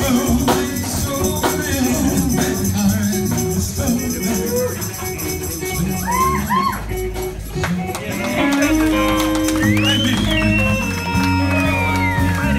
through.